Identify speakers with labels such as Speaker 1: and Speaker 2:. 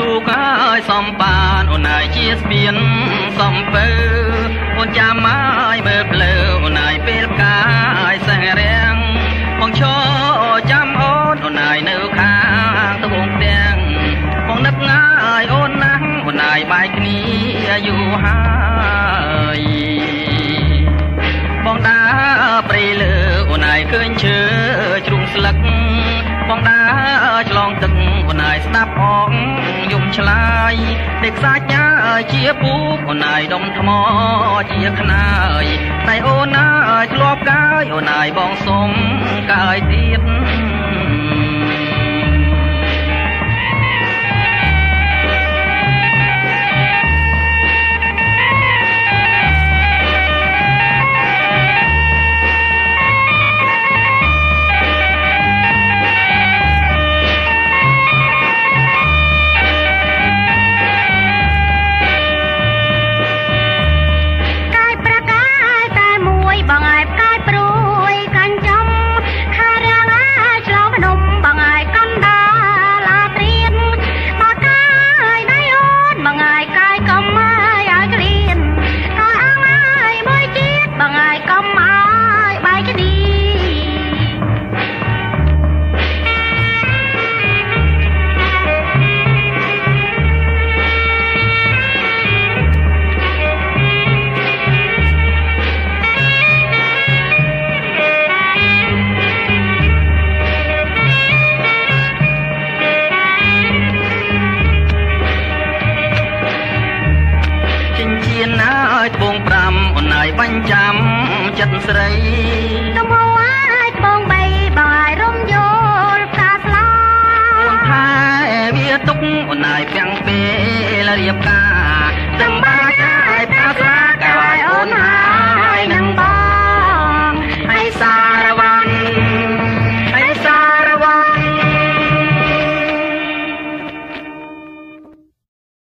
Speaker 1: ទូកហើយសំបានអូនហើយជាស្ពានសំពើអូនចាំហើយមើលភ្លើអូនហើយពេលផ្កាយសះរាំងបងឈរចាំអូនអូនហើយនៅខាងត្បូងផ្ទាំងបងនឹកងាយអូនណាស់អូនហើយបាយគ្នាយូរហើយបងដើរព្រៃលើអូនហើយឃើញឈើជ្រុងស្លឹកបងដើរឆ្លងទឹកអូនហើយស្ដាប់អងយំ ឆ្លើយទេខ្សាច់ញ៉ាជាពូកអូនហើយដុំថ្មជាខ្នើយតែអូនហើយធ្លាប់កាយអូនហើយបងសុំកាយទៀតត្យបាញ់ចាំចិត្តស្រី
Speaker 2: ទៅមកអាយត្បូង3បងអាយរំយល់ផ្កាស្លា
Speaker 1: អូនថែវាទុកអូនហើយពាំងពេលរៀបការ